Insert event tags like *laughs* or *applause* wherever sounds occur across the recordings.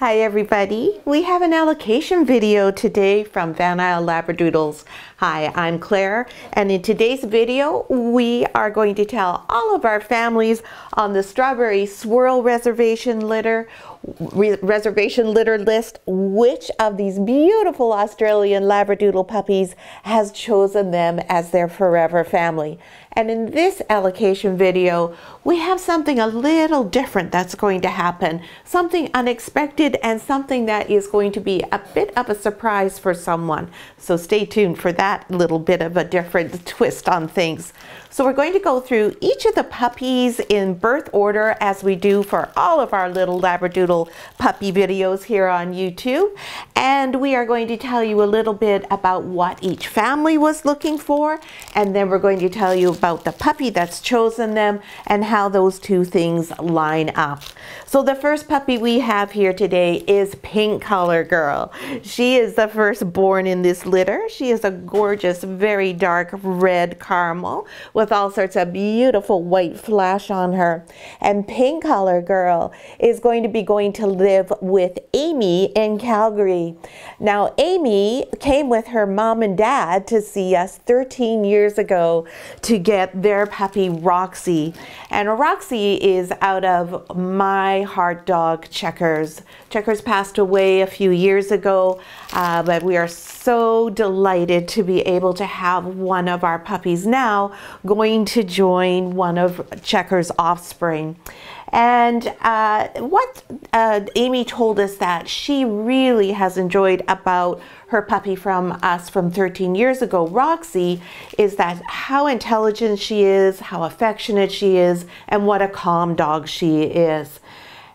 Hi everybody. We have an allocation video today from Van Isle Labradoodles. Hi, I'm Claire and in today's video we are going to tell all of our families on the Strawberry Swirl Reservation litter re reservation litter list which of these beautiful Australian Labradoodle puppies has chosen them as their forever family. And in this allocation video, we have something a little different that's going to happen, something unexpected and something that is going to be a bit of a surprise for someone. So stay tuned for that little bit of a different *laughs* twist on things. So we're going to go through each of the puppies in birth order as we do for all of our little Labradoodle puppy videos here on YouTube. And we are going to tell you a little bit about what each family was looking for. And then we're going to tell you about the puppy that's chosen them and how those two things line up. So the first puppy we have here today is Pink Collar Girl. She is the first born in this litter. She is a gorgeous, very dark red caramel with all sorts of beautiful white flash on her. And Pink Collar Girl is going to be going to live with Amy in Calgary. Now, Amy came with her mom and dad to see us 13 years ago to get their puppy Roxy. And Roxy is out of my heart dog Checkers. Checkers passed away a few years ago, uh, but we are so delighted to be able to have one of our puppies now going to join one of Checker's offspring. And uh, what uh, Amy told us that she really has enjoyed about her puppy from us from 13 years ago, Roxy, is that how intelligent she is, how affectionate she is, and what a calm dog she is.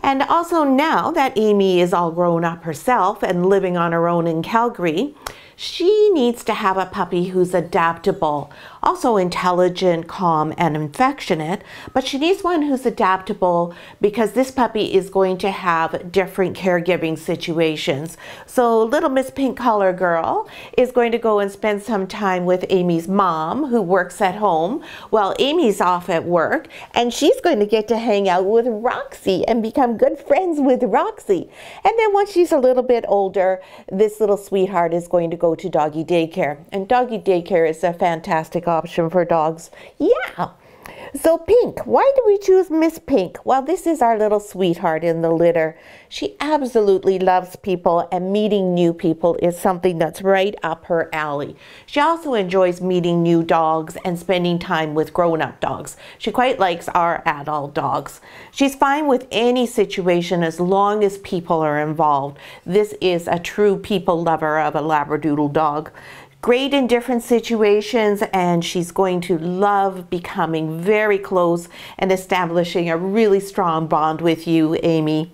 And also now that Amy is all grown up herself and living on her own in Calgary, she needs to have a puppy who's adaptable, also intelligent, calm, and affectionate, but she needs one who's adaptable because this puppy is going to have different caregiving situations. So little Miss Pink Collar Girl is going to go and spend some time with Amy's mom who works at home while Amy's off at work and she's going to get to hang out with Roxy and become good friends with Roxy. And then once she's a little bit older, this little sweetheart is going to go to doggy daycare. And doggy daycare is a fantastic option for dogs. Yeah. So Pink, why do we choose Miss Pink? Well, this is our little sweetheart in the litter. She absolutely loves people and meeting new people is something that's right up her alley. She also enjoys meeting new dogs and spending time with grown-up dogs. She quite likes our adult dogs. She's fine with any situation as long as people are involved. This is a true people lover of a Labradoodle dog great in different situations and she's going to love becoming very close and establishing a really strong bond with you, Amy.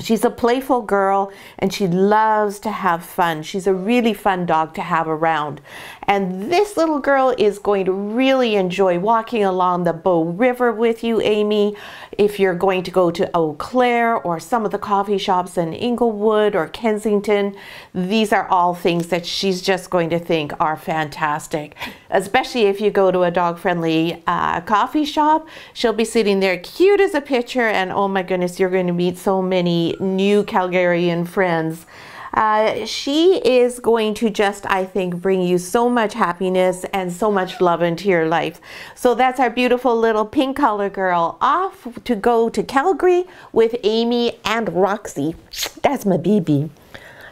She's a playful girl and she loves to have fun. She's a really fun dog to have around. And this little girl is going to really enjoy walking along the Bow River with you, Amy. If you're going to go to Eau Claire or some of the coffee shops in Inglewood or Kensington, these are all things that she's just going to think are fantastic. Especially if you go to a dog-friendly uh, coffee shop, she'll be sitting there cute as a picture and oh my goodness, you're going to meet so many new Calgarian friends. Uh, she is going to just, I think, bring you so much happiness and so much love into your life. So that's our beautiful little pink collar girl off to go to Calgary with Amy and Roxy. That's my baby.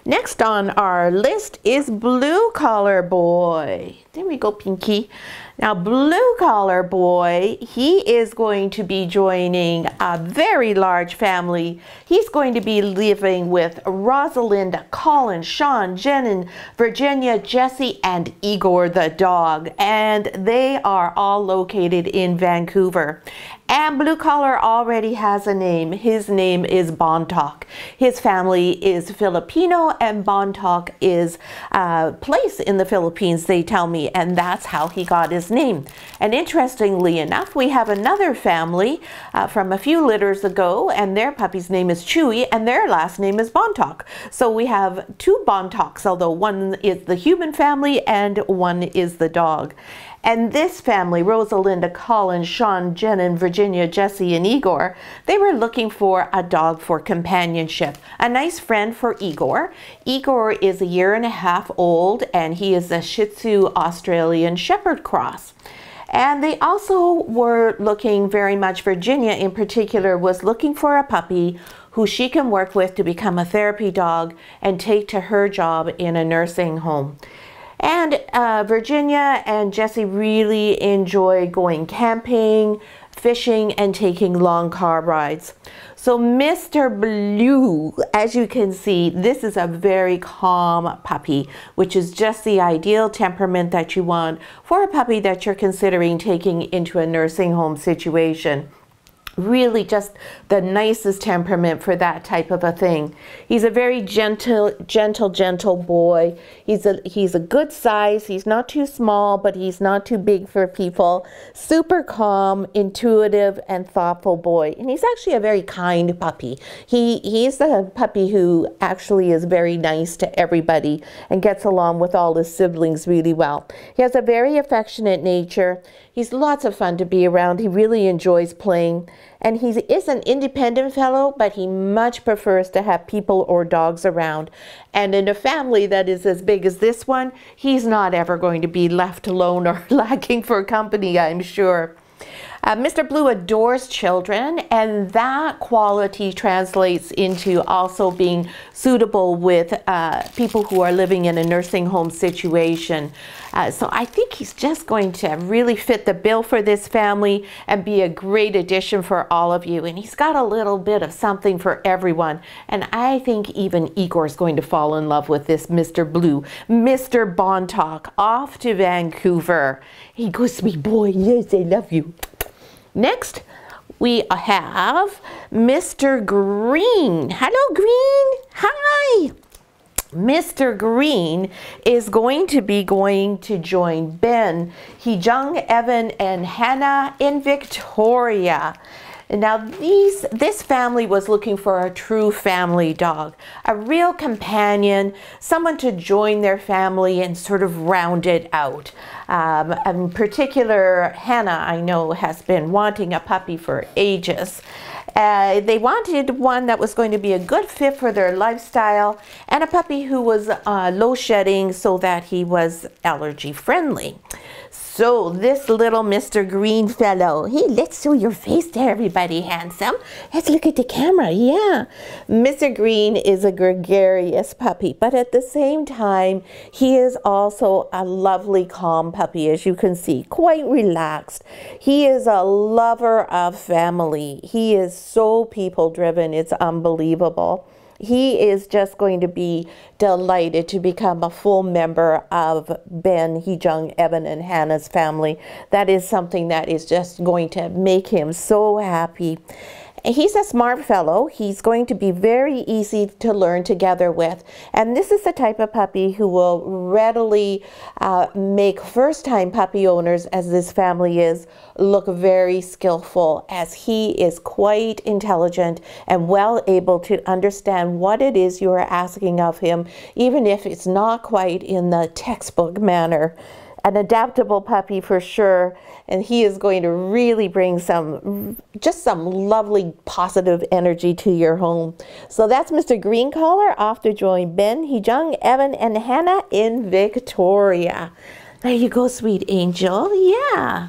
Next on our list is Blue Collar Boy. There we go, Pinky. Now, Blue Collar Boy, he is going to be joining a very large family. He's going to be living with Rosalind, Colin, Sean, Jenin, Virginia, Jesse, and Igor the dog. And they are all located in Vancouver. And Blue Collar already has a name. His name is Bontok. His family is Filipino and Bontok is a place in the Philippines, they tell me, and that's how he got his name. And interestingly enough, we have another family uh, from a few litters ago, and their puppy's name is Chewy, and their last name is Bontok. So we have two Bontoks, although one is the human family and one is the dog. And this family, Rosalinda, Colin, Sean, Jen, and Virginia, Jesse, and Igor, they were looking for a dog for companionship, a nice friend for Igor. Igor is a year and a half old and he is a Shih Tzu Australian Shepherd Cross. And they also were looking very much, Virginia in particular, was looking for a puppy who she can work with to become a therapy dog and take to her job in a nursing home. And uh, Virginia and Jesse really enjoy going camping, fishing, and taking long car rides. So Mr. Blue, as you can see, this is a very calm puppy, which is just the ideal temperament that you want for a puppy that you're considering taking into a nursing home situation really just the nicest temperament for that type of a thing. He's a very gentle, gentle, gentle boy. He's a he's a good size. He's not too small, but he's not too big for people. Super calm, intuitive, and thoughtful boy. And he's actually a very kind puppy. He he's a puppy who actually is very nice to everybody and gets along with all his siblings really well. He has a very affectionate nature. He's lots of fun to be around. He really enjoys playing. And he is an independent fellow, but he much prefers to have people or dogs around. And in a family that is as big as this one, he's not ever going to be left alone or *laughs* lacking for company, I'm sure. Uh, Mr. Blue adores children, and that quality translates into also being suitable with uh, people who are living in a nursing home situation. Uh, so I think he's just going to really fit the bill for this family and be a great addition for all of you. And he's got a little bit of something for everyone. And I think even Igor is going to fall in love with this Mr. Blue. Mr. Bontoc off to Vancouver. He goes to me, boy, yes, I love you. Next, we have Mr. Green. Hello, Green. Hi. Mr. Green is going to be going to join Ben, Hejung, Evan, and Hannah in Victoria. Now these, this family was looking for a true family dog, a real companion, someone to join their family and sort of round it out. Um, in particular, Hannah, I know, has been wanting a puppy for ages. Uh, they wanted one that was going to be a good fit for their lifestyle and a puppy who was uh, low shedding so that he was allergy friendly. So this little Mr. Green fellow, hey, let's show your face to everybody, handsome. Let's look at the camera, yeah. Mr. Green is a gregarious puppy, but at the same time, he is also a lovely, calm puppy, as you can see, quite relaxed. He is a lover of family. He is so people driven, it's unbelievable he is just going to be delighted to become a full member of Ben, Hejung, Evan, and Hannah's family. That is something that is just going to make him so happy. He's a smart fellow. He's going to be very easy to learn together with. And this is the type of puppy who will readily uh, make first-time puppy owners, as this family is, look very skillful as he is quite intelligent and well able to understand what it is you are asking of him, even if it's not quite in the textbook manner an adaptable puppy for sure and he is going to really bring some just some lovely positive energy to your home so that's mr green collar off to join ben hejung evan and hannah in victoria there you go sweet angel yeah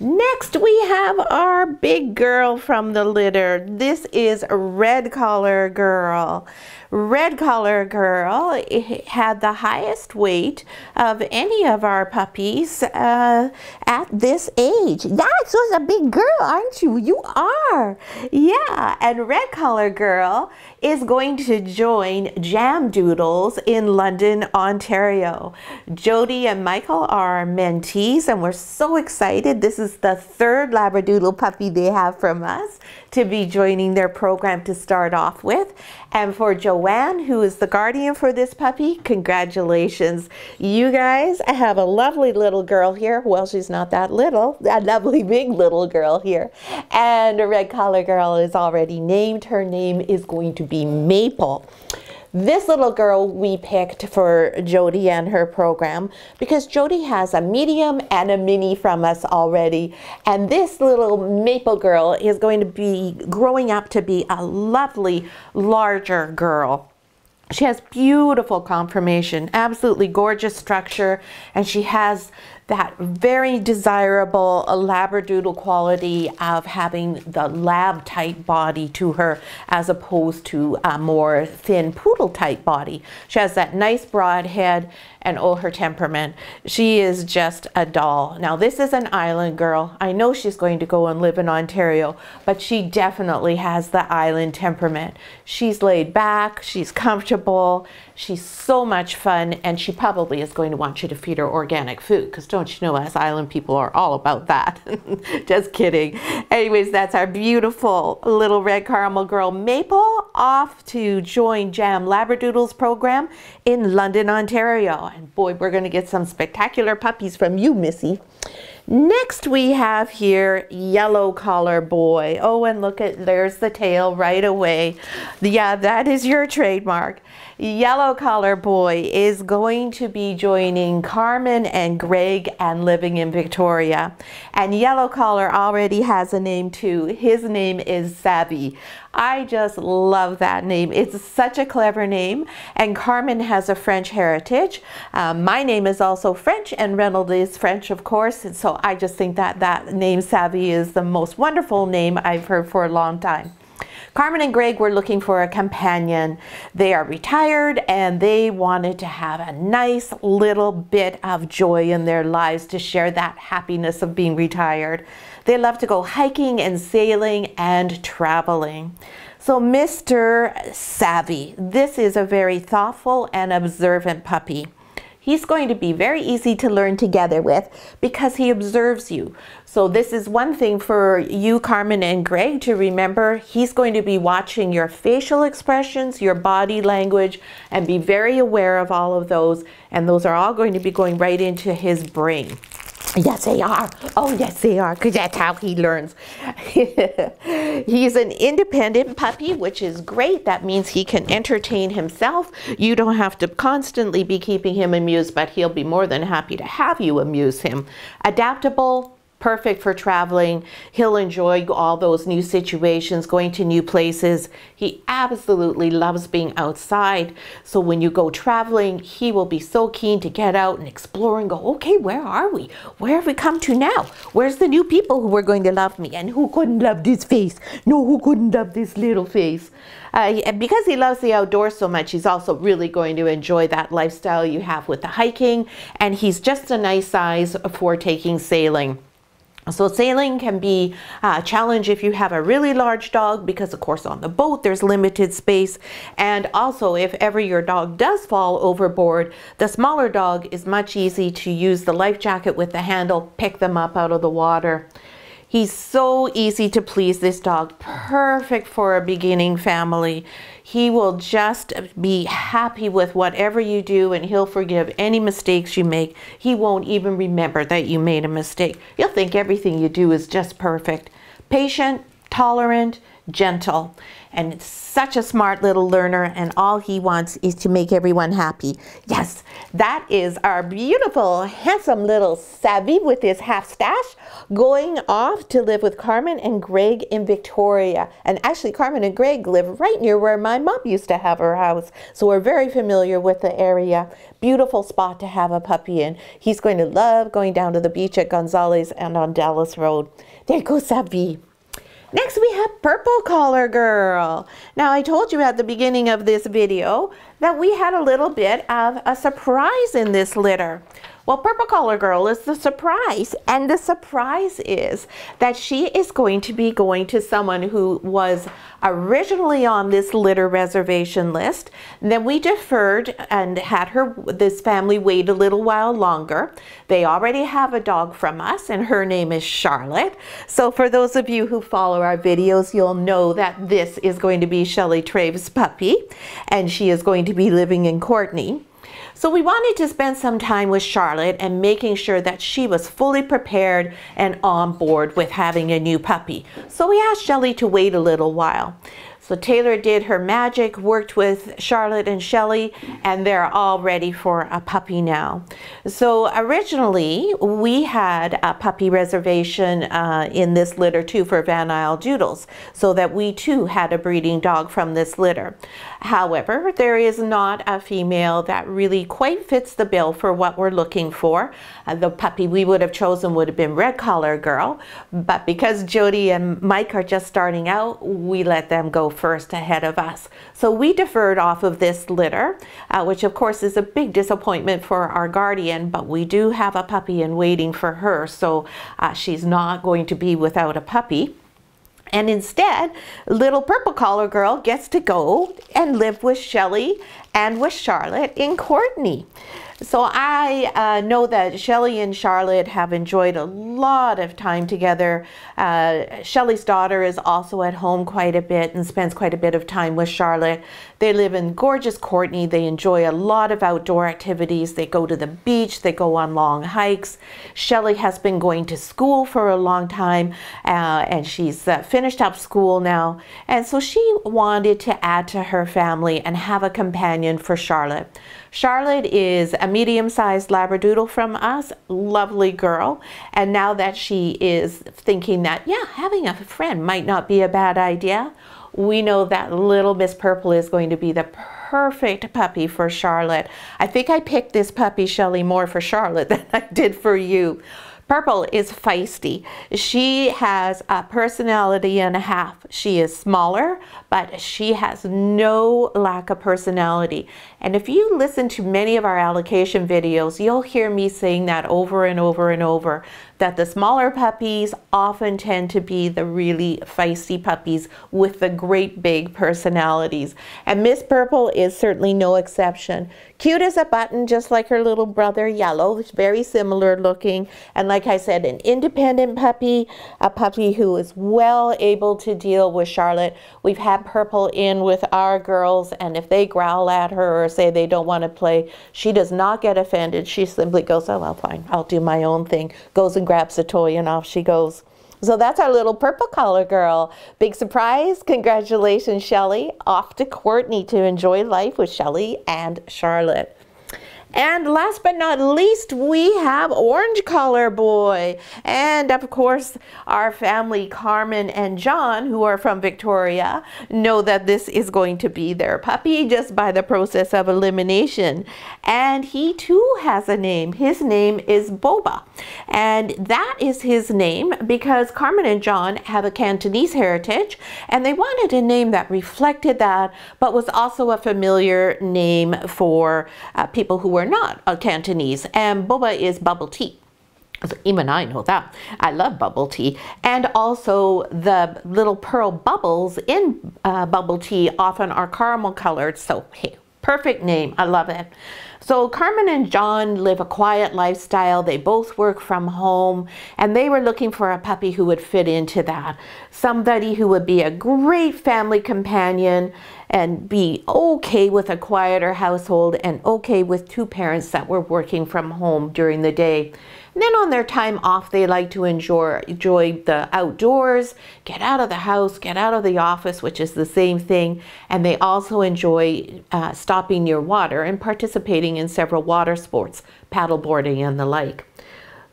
Next, we have our big girl from the litter. This is Red Collar Girl. Red Collar Girl had the highest weight of any of our puppies uh, at this age. That's a big girl, aren't you? You are. Yeah, and Red Collar Girl is going to join Jam Doodles in London, Ontario. Jody and Michael are mentees, and we're so excited. This is the third Labradoodle puppy they have from us to be joining their program to start off with. And for Joanne, who is the guardian for this puppy, congratulations. You guys I have a lovely little girl here. Well, she's not that little, a lovely big little girl here. And a red collar girl is already named. Her name is going to be Maple. This little girl we picked for Jody and her program because Jody has a medium and a mini from us already. And this little maple girl is going to be growing up to be a lovely, larger girl. She has beautiful conformation, absolutely gorgeous structure, and she has that very desirable labradoodle quality of having the lab type body to her as opposed to a more thin poodle type body. She has that nice broad head and oh her temperament. She is just a doll. Now this is an island girl. I know she's going to go and live in Ontario, but she definitely has the island temperament. She's laid back, she's comfortable, she's so much fun, and she probably is going to want you to feed her organic food because don't you know us island people are all about that. *laughs* just kidding. Anyways, that's our beautiful little red caramel girl Maple off to join Jam Labradoodles program in London, Ontario. And boy, we're going to get some spectacular puppies from you, Missy. Next we have here Yellow Collar Boy. Oh, and look at, there's the tail right away. Yeah, that is your trademark. Yellow Collar Boy is going to be joining Carmen and Greg and living in Victoria. And Yellow Collar already has a name too. His name is Savvy. I just love that name. It's such a clever name. And Carmen has a French heritage. Um, my name is also French and Reynolds is French, of course. And so I just think that that name Savvy is the most wonderful name I've heard for a long time. Carmen and Greg were looking for a companion. They are retired and they wanted to have a nice little bit of joy in their lives to share that happiness of being retired. They love to go hiking and sailing and traveling. So Mr. Savvy, this is a very thoughtful and observant puppy. He's going to be very easy to learn together with because he observes you. So this is one thing for you, Carmen and Greg, to remember. He's going to be watching your facial expressions, your body language, and be very aware of all of those. And those are all going to be going right into his brain. Yes, they are. Oh, yes, they are, because that's how he learns. *laughs* He's an independent puppy, which is great. That means he can entertain himself. You don't have to constantly be keeping him amused, but he'll be more than happy to have you amuse him. Adaptable, perfect for traveling. He'll enjoy all those new situations, going to new places. He absolutely loves being outside. So when you go traveling, he will be so keen to get out and explore and go, okay, where are we? Where have we come to now? Where's the new people who are going to love me? And who couldn't love this face? No, who couldn't love this little face? Uh, and because he loves the outdoors so much, he's also really going to enjoy that lifestyle you have with the hiking. And he's just a nice size for taking sailing. So sailing can be uh, a challenge if you have a really large dog because of course on the boat there's limited space and also if ever your dog does fall overboard the smaller dog is much easy to use the life jacket with the handle pick them up out of the water. He's so easy to please, this dog. Perfect for a beginning family. He will just be happy with whatever you do and he'll forgive any mistakes you make. He won't even remember that you made a mistake. He'll think everything you do is just perfect. Patient, tolerant, gentle and it's such a smart little learner and all he wants is to make everyone happy. Yes, that is our beautiful, handsome little Savvy with his half stash going off to live with Carmen and Greg in Victoria. And actually Carmen and Greg live right near where my mom used to have her house. So we're very familiar with the area. Beautiful spot to have a puppy in. He's going to love going down to the beach at Gonzales and on Dallas Road. There goes Savvy. Next we have Purple Collar Girl. Now I told you at the beginning of this video that we had a little bit of a surprise in this litter. Well, Purple Collar Girl is the surprise. And the surprise is that she is going to be going to someone who was originally on this litter reservation list. And then we deferred and had her, this family wait a little while longer. They already have a dog from us and her name is Charlotte. So for those of you who follow our videos, you'll know that this is going to be Shelly Trave's puppy and she is going to be living in Courtenay. So we wanted to spend some time with Charlotte and making sure that she was fully prepared and on board with having a new puppy. So we asked Shelly to wait a little while. So Taylor did her magic, worked with Charlotte and Shelly, and they're all ready for a puppy now. So originally, we had a puppy reservation uh, in this litter too for Van Isle Doodles, so that we too had a breeding dog from this litter. However, there is not a female that really quite fits the bill for what we're looking for. Uh, the puppy we would have chosen would have been Red Collar Girl, but because Jody and Mike are just starting out, we let them go first ahead of us. So we deferred off of this litter, uh, which of course is a big disappointment for our guardian, but we do have a puppy in waiting for her, so uh, she's not going to be without a puppy. And instead, little purple collar girl gets to go and live with Shelly and with Charlotte in Courtenay. So I uh, know that Shelly and Charlotte have enjoyed a lot of time together. Uh, Shelly's daughter is also at home quite a bit and spends quite a bit of time with Charlotte. They live in gorgeous Courtenay. They enjoy a lot of outdoor activities. They go to the beach. They go on long hikes. Shelly has been going to school for a long time uh, and she's uh, finished up school now. And so she wanted to add to her family and have a companion for Charlotte. Charlotte is a medium-sized Labradoodle from us, lovely girl. And now that she is thinking that, yeah, having a friend might not be a bad idea, we know that little Miss Purple is going to be the perfect puppy for Charlotte. I think I picked this puppy, Shelly, more for Charlotte *laughs* than I did for you. Purple is feisty. She has a personality and a half. She is smaller, but she has no lack of personality. And if you listen to many of our allocation videos, you'll hear me saying that over and over and over, that the smaller puppies often tend to be the really feisty puppies with the great big personalities. And Miss Purple is certainly no exception. Cute as a button, just like her little brother Yellow, very similar looking. And like I said, an independent puppy, a puppy who is well able to deal with Charlotte. We've had Purple in with our girls, and if they growl at her or say they don't want to play, she does not get offended. She simply goes, oh, well, fine, I'll do my own thing. Goes and grabs a toy and off she goes. So that's our little purple collar girl. Big surprise. Congratulations, Shelly. Off to Courtenay to enjoy life with Shelly and Charlotte. And last but not least, we have Orange Collar Boy. And of course, our family, Carmen and John, who are from Victoria, know that this is going to be their puppy just by the process of elimination. And he too has a name. His name is Boba. And that is his name because Carmen and John have a Cantonese heritage and they wanted a name that reflected that, but was also a familiar name for uh, people who were not a Cantonese, and boba is bubble tea. So even I know that. I love bubble tea. And also the little pearl bubbles in uh, bubble tea often are caramel colored. So hey, perfect name. I love it. So Carmen and John live a quiet lifestyle. They both work from home and they were looking for a puppy who would fit into that. Somebody who would be a great family companion and be okay with a quieter household and okay with two parents that were working from home during the day. And then on their time off, they like to enjoy, enjoy the outdoors, get out of the house, get out of the office, which is the same thing. And they also enjoy uh, stopping near water and participating in several water sports, paddleboarding and the like.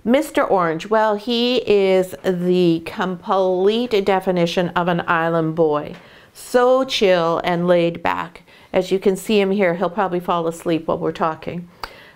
Mr. Orange, well, he is the complete definition of an island boy. So chill and laid back. As you can see him here, he'll probably fall asleep while we're talking.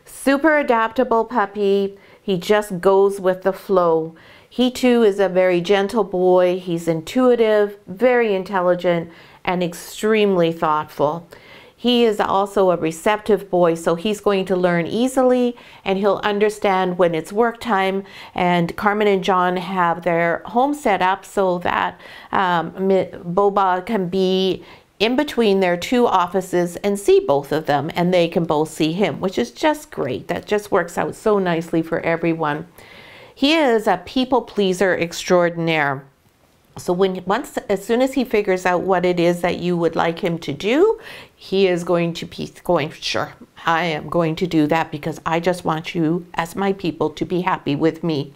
Super adaptable puppy he just goes with the flow. He too is a very gentle boy. He's intuitive, very intelligent, and extremely thoughtful. He is also a receptive boy, so he's going to learn easily and he'll understand when it's work time. And Carmen and John have their home set up so that um, Boba can be in between their two offices and see both of them and they can both see him, which is just great. That just works out so nicely for everyone. He is a people pleaser extraordinaire. So when once as soon as he figures out what it is that you would like him to do, he is going to be going, sure, I am going to do that because I just want you as my people to be happy with me.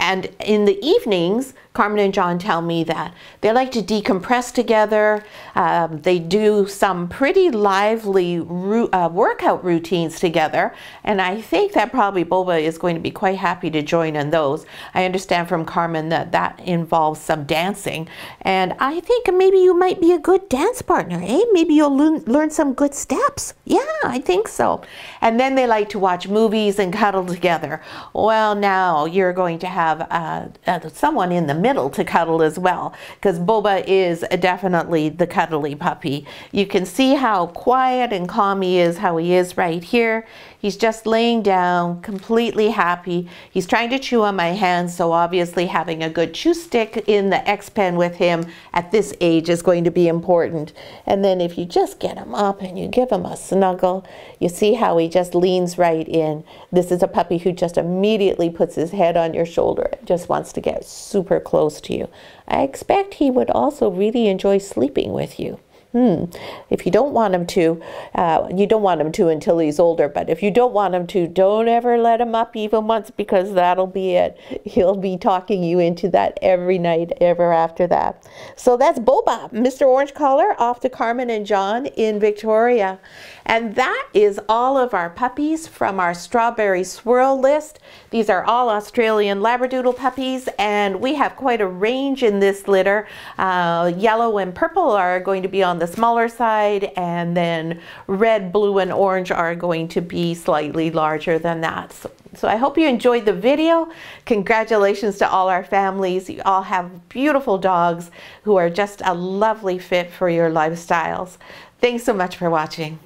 And in the evenings, Carmen and John tell me that they like to decompress together. Um, they do some pretty lively uh, workout routines together, and I think that probably Boba is going to be quite happy to join in those. I understand from Carmen that that involves some dancing, and I think maybe you might be a good dance partner, eh? Maybe you'll learn some good steps. Yeah, I think so. And then they like to watch movies and cuddle together. Well, now you're going to have uh, uh, someone in the middle to cuddle as well, because Boba is definitely the cuddly puppy. You can see how quiet and calm he is, how he is right here. He's just laying down, completely happy. He's trying to chew on my hand, so obviously having a good chew stick in the X-Pen with him at this age is going to be important. And then if you just get him up and you give him a snuggle, you see how he just leans right in. This is a puppy who just immediately puts his head on your shoulder, just wants to get super close to you. I expect he would also really enjoy sleeping with you. Hmm. If you don't want him to, uh, you don't want him to until he's older, but if you don't want him to, don't ever let him up even once because that'll be it. He'll be talking you into that every night ever after that. So that's Boba, Mr. Orange Collar, off to Carmen and John in Victoria. And that is all of our puppies from our strawberry swirl list. These are all Australian Labradoodle puppies, and we have quite a range in this litter. Uh, yellow and purple are going to be on the smaller side, and then red, blue, and orange are going to be slightly larger than that. So, so I hope you enjoyed the video. Congratulations to all our families. You all have beautiful dogs who are just a lovely fit for your lifestyles. Thanks so much for watching.